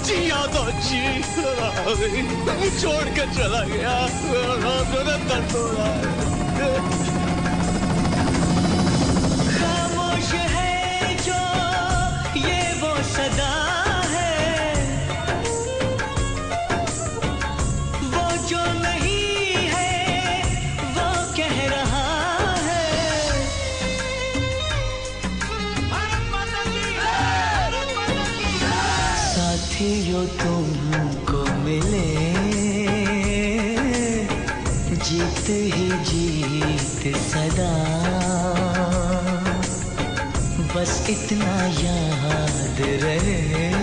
बोलना चाहिए यादव जी छोड़ कर चला गया हो रहा है खामोश है साथियों तुमको मिले जीत ही जीत सदा। बस इतना याद रहे।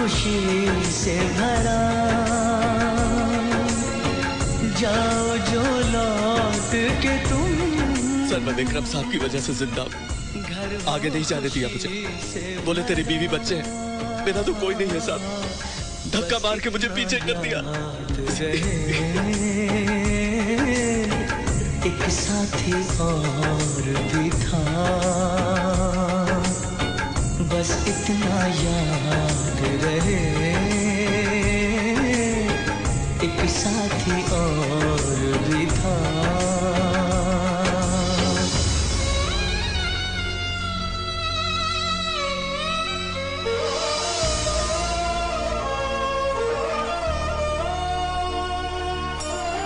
खुशी से भरा। जाओ जो लौट के तुम। सर मैं विक्रम साहब की वजह से ज़िंदा घर आगे नहीं जाने दिया मुझे। बोले तेरी बीवी बच्चे हैं। मेरा तो कोई नहीं है साहब। धक्का मार के मुझे पीछे कर दिया। एक साथी और भी था। बस इतना याद रहे एक साथी और भी था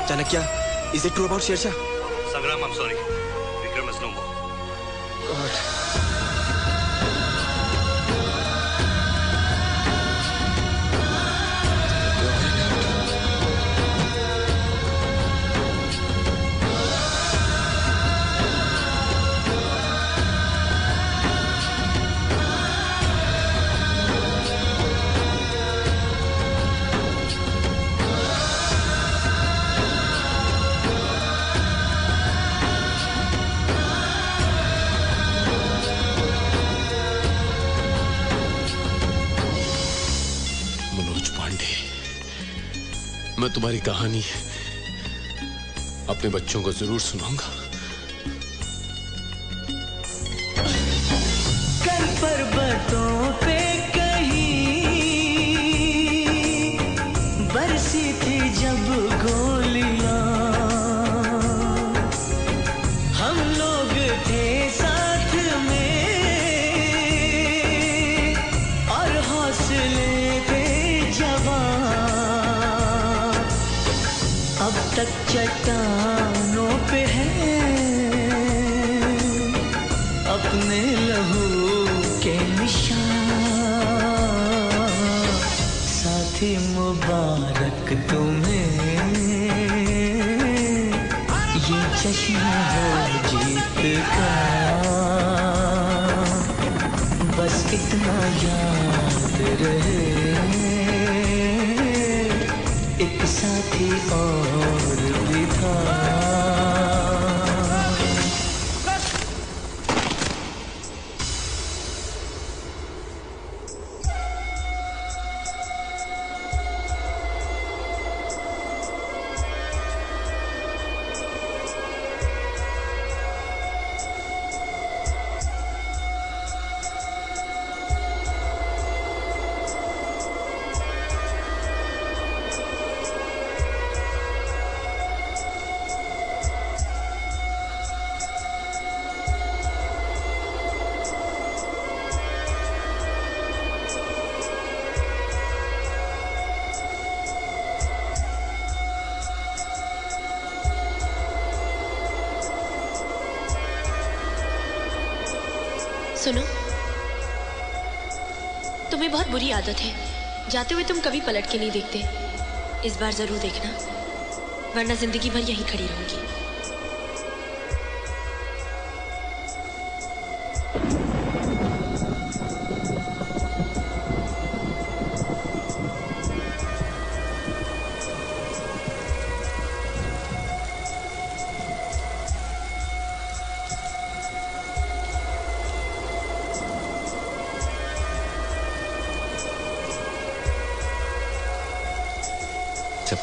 Chanakya is it true about Sher Shah Sangram, I'm sorry. Vikram is no more. Manoj मैं तुम्हारी कहानी अपने बच्चों को ज़रूर सुनाऊँगा। चट्टानों पे है अपने लहू के निशान। साथी मुबारक तुम्हें, ये जश्न है जीत का। बस इतना याद रहे, एक साथी और भी सुनो। तुम्हें बहुत बुरी आदत है। जाते हुए तुम कभी पलट के नहीं देखते। इस बार ज़रूर देखना। वरना ज़िंदगी भर यहीं खड़ी रहूँगी।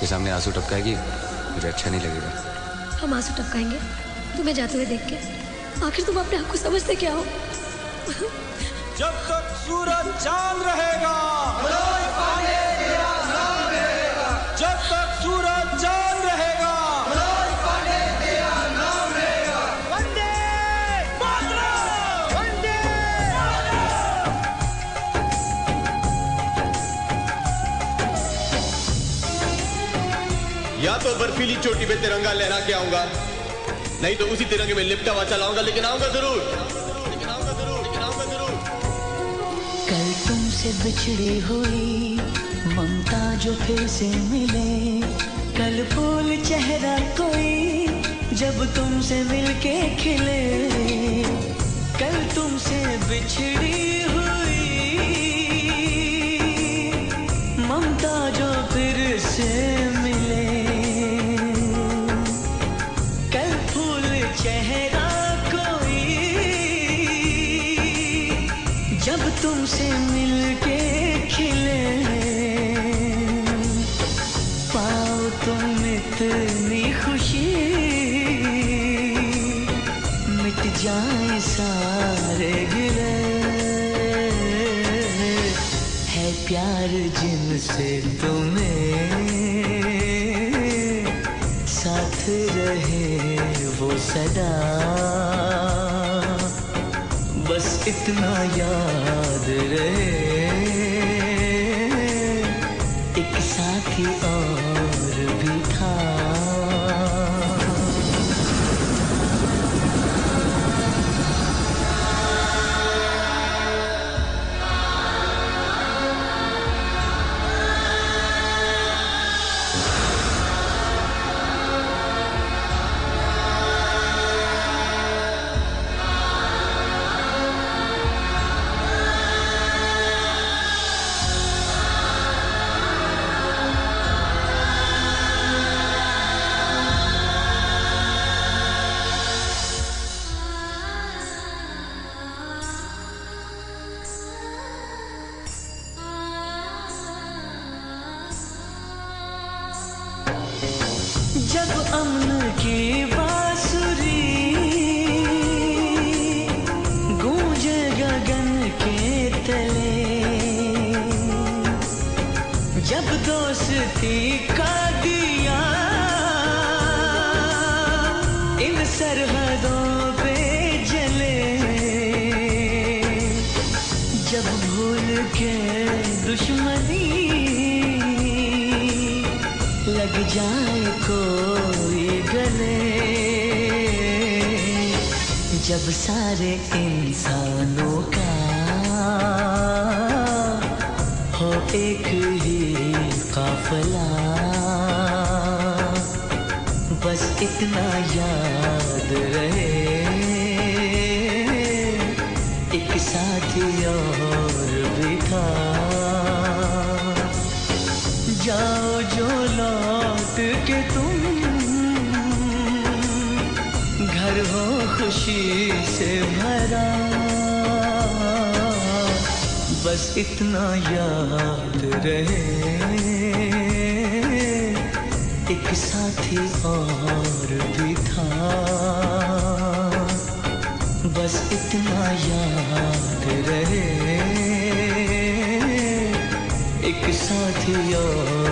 सबके सामने आँसू टपकाएगी मुझे अच्छा नहीं लगेगा। हम आँसू टपकाएँगे तुम्हें जाते हुए देख के। आखिर तुम अपने आप को समझते क्या हो? जब तक सूरज चाँद रहेगा या तो बर्फीली चोटी पे तिरंगा लहरा के आऊँगा। नहीं तो उसी तिरंगे में लिपटा हुआ चलाऊँगा, लेकिन आऊँगा ज़रूर। कल तुमसे बिछड़ी हुई ममता जो फिर से मिले, कल फूल चेहरा कोई जब तुमसे मिलके खिले। कल तुमसे बिछड़ी हुई चेहरा कोई। जब तुमसे मिलके खिले पाओ तुम इतनी खुशी। मिट जाए सारे गिले। है प्यार जिनसे तुम्हें साथ रहे। सदा। बस इतना याद रहे। जाए कोई गले। जब सारे इंसानों का हो एक ही काफला। बस इतना याद रहे। एक साथी और भी था। जाओ खुशी से भरा। बस इतना याद रहे। एक साथी और भी था। बस इतना याद रहे। एक साथी और